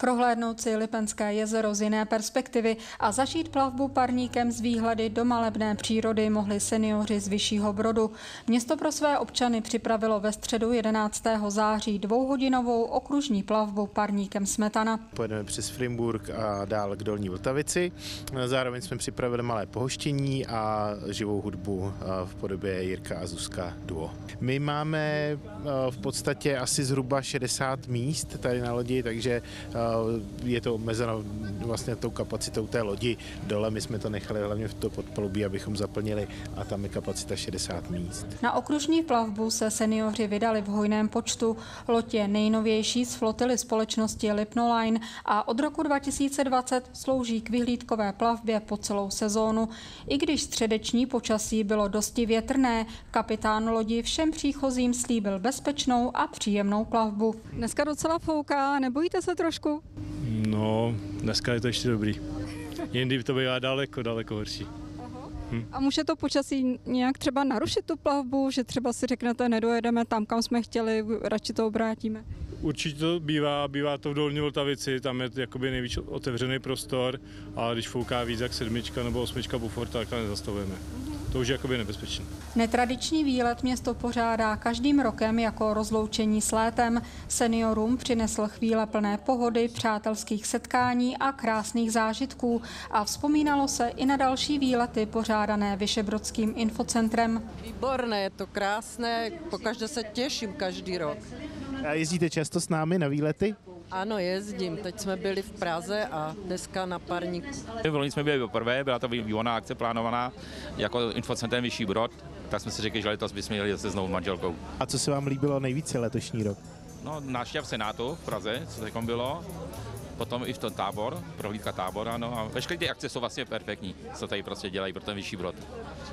prohlédnout si Lipenské jezero z jiné perspektivy a zažít plavbu parníkem z výhledy do malebné přírody mohli seniori z Vyššího Brodu. Město pro své občany připravilo ve středu 11. září dvouhodinovou okružní plavbu parníkem Smetana. Pojedeme přes Frimburg a dál k Dolní Vltavici. Zároveň jsme připravili malé pohoštění a živou hudbu v podobě Jirka a Zuzka duo. My máme v podstatě asi zhruba 60 míst tady na lodi, takže je to omezeno vlastně tou kapacitou té lodi. Dole my jsme to nechali hlavně v to podpalubí, abychom zaplnili a tam je kapacita 60 míst. Na okružní plavbu se seniori vydali v hojném počtu. Loď je nejnovější z flotily společnosti Lipnoline a od roku 2020 slouží k vyhlídkové plavbě po celou sezónu. I když středeční počasí bylo dosti větrné, kapitán lodi všem příchozím slíbil bezpečnou a příjemnou plavbu. Dneska docela fouká, nebojíte se trošku? No, dneska je to ještě dobrý. Jindy to bývá daleko, daleko horší. Hm. A může to počasí nějak třeba narušit tu plavbu, že třeba si řeknete, nedojedeme tam, kam jsme chtěli, radši to obrátíme? Určitě to bývá, bývá to v Dolní Vltavici, tam je jakoby nejvíc otevřený prostor, ale když fouká víc jak sedmička nebo osmička bufor, tak tam nezastavujeme. To už je jakoby nebezpečné. Netradiční výlet město pořádá každým rokem jako rozloučení s létem. Seniorům přinesl chvíle plné pohody, přátelských setkání a krásných zážitků a vzpomínalo se i na další výlety pořádané Vyšebrodským infocentrem. Výborné, je to krásné, pokaždé se těším každý rok. A jezdíte často s námi na výlety? Ano, jezdím. Teď jsme byli v Praze a dneska na Parník. V loni jsme byli poprvé, byla to výborná akce plánovaná jako infocentrum Vyšší Brod, tak jsme si řekli, že letos bychom jeli zase znovu manželkou. A co se vám líbilo nejvíce letošní rok? No, návštěv Senátu v Praze, co teď bylo, potom i v tom tábor, prohlídka tábora, no a veškeré ty akce jsou vlastně perfektní, co tady prostě dělají pro ten vyšší brod.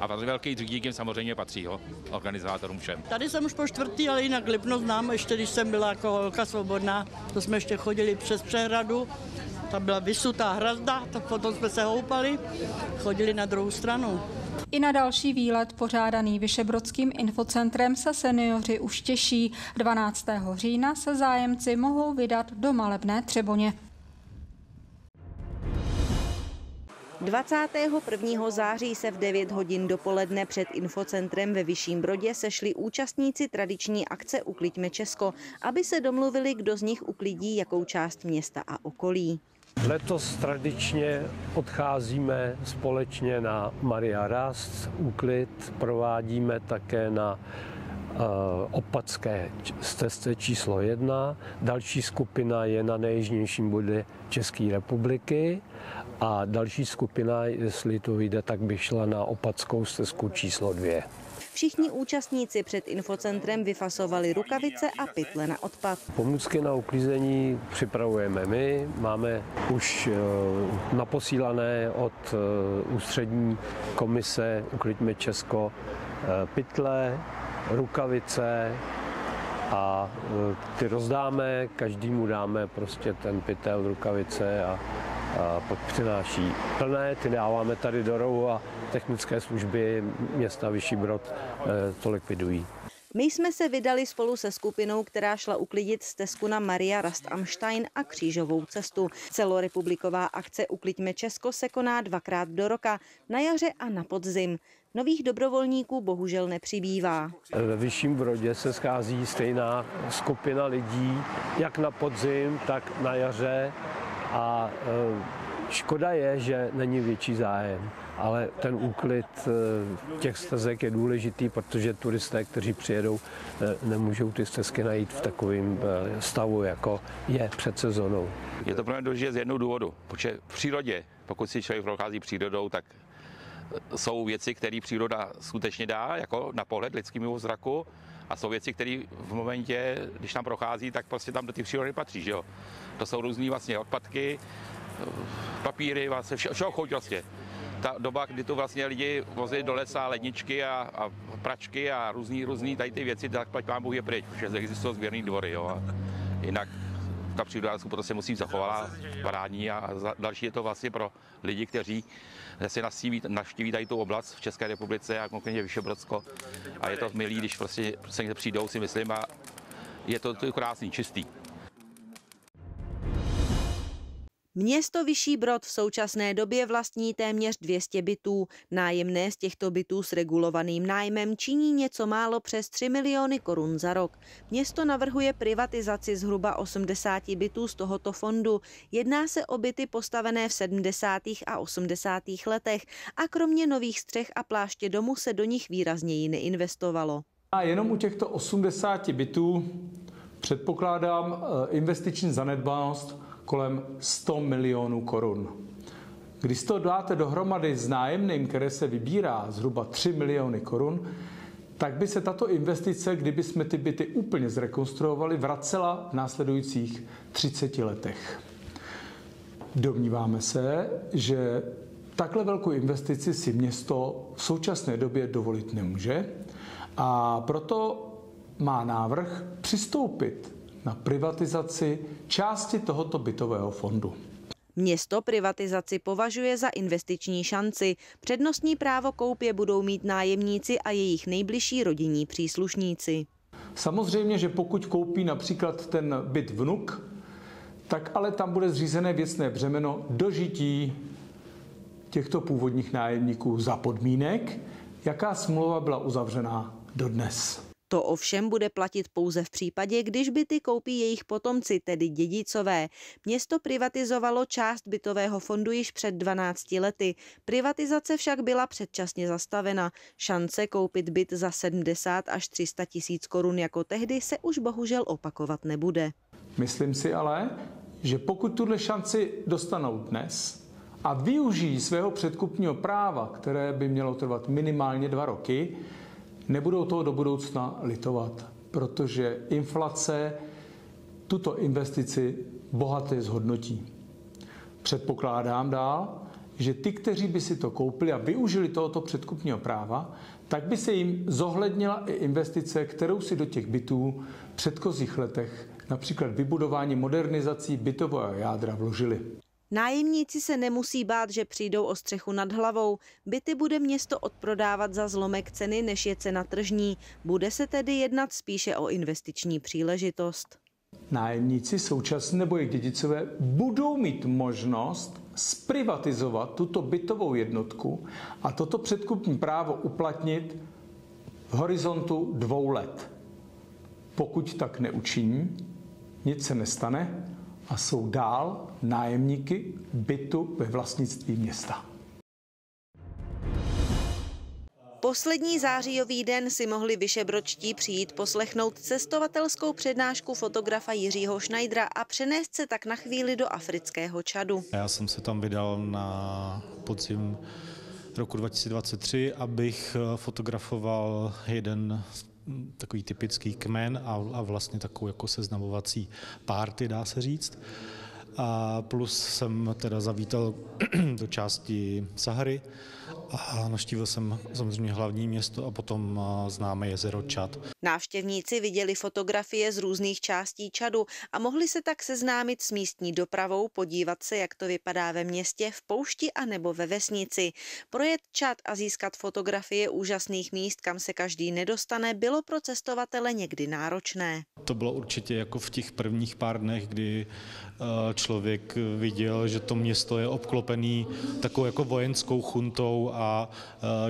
A velký dík jim samozřejmě patří, ho, organizátorům všem. Tady jsem už po čtvrtý, ale jinak Lipno znám, ještě když jsem byla jako holka svobodná, to jsme ještě chodili přes přehradu, tam byla vysutá hrazda, tak potom jsme se houpali, chodili na druhou stranu. I na další výlet pořádaný Vyšebrodským infocentrem se seniori už těší. 12. října se zájemci mohou vydat do malebné Třeboně. 21. září se v 9 hodin dopoledne před infocentrem ve Vyšším Brodě sešli účastníci tradiční akce Ukliďme Česko, aby se domluvili, kdo z nich uklidí jakou část města a okolí. Letos tradičně odcházíme společně na Maria Rast, úklid, provádíme také na opatské stezce číslo jedna. Další skupina je na nejjižnějším bodě České republiky a další skupina, jestli to vyjde, tak by šla na opatskou stezku číslo dvě. Všichni účastníci před infocentrem vyfasovali rukavice a pytle na odpad. Pomůcky na uklízení připravujeme my. Máme už eh, naposílané od eh, ústřední komise Uklidíme Česko eh, pytle, rukavice, a ty rozdáme, každému dáme prostě ten pytel, rukavice a, a pak přináší plné, ty dáváme tady do rohu a technické služby města Vyšší Brod eh, to likvidují. My jsme se vydali spolu se skupinou, která šla uklidit stezku na Maria Rastamstein a křížovou cestu. Celorepubliková akce Ukliďme Česko se koná dvakrát do roka, na jaře a na podzim. Nových dobrovolníků bohužel nepřibývá. Ve Vyšším Brodě se schází stejná skupina lidí, jak na podzim, tak na jaře a e, škoda je, že není větší zájem ale ten úklid eh, těch stezek je důležitý, protože turisté, kteří přijedou, eh, nemůžou ty stezky najít v takovém eh, stavu, jako je před sezónou. Je to pro mě důležité z jednoho důvodu, protože v přírodě, pokud si člověk prochází přírodou, tak jsou věci, které příroda skutečně dá, jako na pohled lidským zraku, a jsou věci, které v momentě, když tam prochází, tak prostě tam do té přírody patří, že jo. To jsou různé vlastně odpadky, papíry, vlastně všeho, všeho chuť vlastně ta doba, kdy tu vlastně lidi vozili do lesa ledničky a, a pračky a různý, různý tady ty věci, tak plať vám Bůh je pryč, protože existují sběrný dvory, jo. A jinak ta příroda prostě musí zachovat parádní a další je to vlastně pro lidi, kteří si navštíví, navštíví tady tu oblast v České republice a konkrétně Vyšebrodsko a je to milý, když prostě se přijdou, si myslím, a je to, to krásný, čistý. Město Vyšší Brod v současné době vlastní téměř 200 bytů. Nájemné z těchto bytů s regulovaným nájmem činí něco málo přes 3 miliony korun za rok. Město navrhuje privatizaci zhruba 80 bytů z tohoto fondu. Jedná se o byty postavené v 70. a 80. letech a kromě nových střech a pláště domu se do nich výrazněji neinvestovalo. A jenom u těchto 80 bytů předpokládám eh, investiční zanedbanost kolem 100 milionů korun. Když to dáte dohromady s nájemným, které se vybírá zhruba 3 miliony korun, tak by se tato investice, kdyby jsme ty byty úplně zrekonstruovali, vracela v následujících 30 letech. Domníváme se, že takhle velkou investici si město v současné době dovolit nemůže a proto má návrh přistoupit na privatizaci části tohoto bytového fondu. Město privatizaci považuje za investiční šanci. Přednostní právo koupě budou mít nájemníci a jejich nejbližší rodinní příslušníci. Samozřejmě, že pokud koupí například ten byt vnuk, tak ale tam bude zřízené věcné břemeno dožití těchto původních nájemníků za podmínek, jaká smlouva byla uzavřená dodnes. To ovšem bude platit pouze v případě, když byty koupí jejich potomci, tedy dědicové. Město privatizovalo část bytového fondu již před 12 lety. Privatizace však byla předčasně zastavena. Šance koupit byt za 70 až 300 tisíc korun jako tehdy se už bohužel opakovat nebude. Myslím si ale, že pokud tuhle šanci dostanou dnes a využijí svého předkupního práva, které by mělo trvat minimálně dva roky, nebudou toho do budoucna litovat, protože inflace tuto investici bohatě zhodnotí. Předpokládám dál, že ty, kteří by si to koupili a využili tohoto předkupního práva, tak by se jim zohlednila i investice, kterou si do těch bytů v předchozích letech, například vybudování modernizací bytového jádra, vložili. Nájemníci se nemusí bát, že přijdou o střechu nad hlavou. Byty bude město odprodávat za zlomek ceny, než je cena tržní. Bude se tedy jednat spíše o investiční příležitost. Nájemníci současně nebo jejich dědicové budou mít možnost zprivatizovat tuto bytovou jednotku a toto předkupní právo uplatnit v horizontu dvou let. Pokud tak neučiní, nic se nestane a jsou dál nájemníky bytu ve vlastnictví města. Poslední zářijový den si mohli vyšebročtí přijít poslechnout cestovatelskou přednášku fotografa Jiřího Schneidera a přenést se tak na chvíli do afrického Čadu. Já jsem se tam vydal na podzim roku 2023, abych fotografoval jeden takový typický kmen a, a vlastně takovou jako seznamovací párty, dá se říct. A plus jsem teda zavítal do části Sahary a naštívil jsem samozřejmě hlavní město a potom známe jezero Čad. Návštěvníci viděli fotografie z různých částí Čadu a mohli se tak seznámit s místní dopravou, podívat se, jak to vypadá ve městě, v poušti a nebo ve vesnici. Projet Čad a získat fotografie úžasných míst, kam se každý nedostane, bylo pro cestovatele někdy náročné. To bylo určitě jako v těch prvních pár dnech, kdy člověk viděl, že to město je obklopený takovou jako vojenskou chuntou a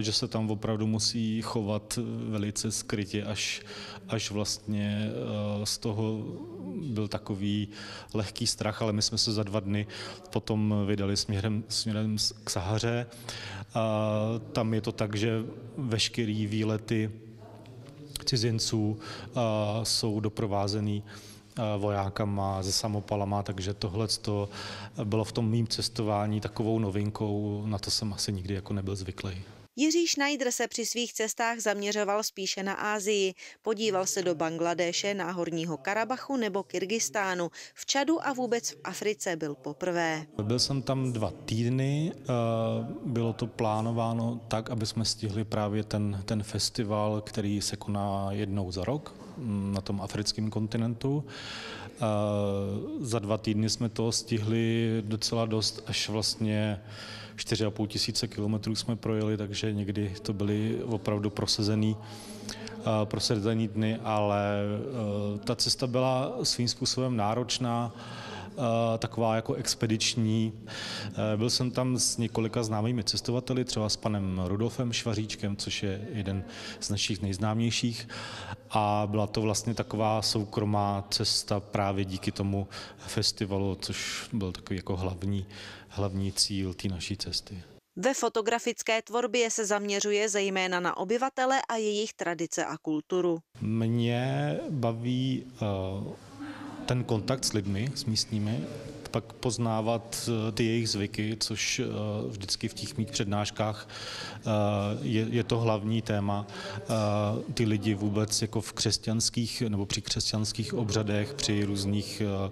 že se tam opravdu musí chovat velice skrytě, až, až vlastně z toho byl takový lehký strach, ale my jsme se za dva dny potom vydali směrem, směrem k Sahaře. A tam je to tak, že veškerý výlety cizinců jsou doprovázený vojákama, se samopalama, takže tohle bylo v tom mým cestování takovou novinkou, na to jsem asi nikdy jako nebyl zvyklý. Jiří Schneider se při svých cestách zaměřoval spíše na Ázii. Podíval se do Bangladéše, Náhorního Karabachu nebo Kyrgyzstánu. V Čadu a vůbec v Africe byl poprvé. Byl jsem tam dva týdny, bylo to plánováno tak, aby jsme stihli právě ten, ten festival, který se koná jednou za rok na tom africkém kontinentu. Za dva týdny jsme to stihli docela dost, až vlastně 4,5 tisíce kilometrů jsme projeli, takže někdy to byly opravdu prosazený prosazený dny, ale ta cesta byla svým způsobem náročná. Taková jako expediční. Byl jsem tam s několika známými cestovateli, třeba s panem Rudolfem Švaříčkem, což je jeden z našich nejznámějších. A byla to vlastně taková soukromá cesta právě díky tomu festivalu, což byl takový jako hlavní, hlavní cíl té naší cesty. Ve fotografické tvorbě se zaměřuje zejména na obyvatele a jejich tradice a kulturu. Mě baví uh, ten kontakt s lidmi, s místními, pak poznávat eh, ty jejich zvyky, což eh, vždycky v těch mých přednáškách je, je to hlavní téma. Ty lidi vůbec jako v křesťanských nebo při křesťanských obřadech, při různých Eh,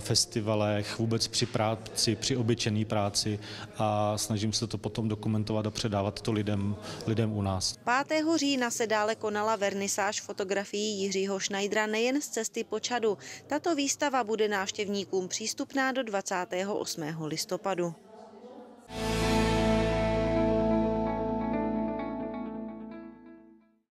festivalech, vůbec při práci, při obyčejné práci a snažím se to potom dokumentovat a předávat to lidem, lidem u nás. 5. října se dále konala vernisáž fotografií Jiřího Schneidera nejen z cesty po Čadu. Tato výstava bude návštěvníkům přístupná do 28. listopadu.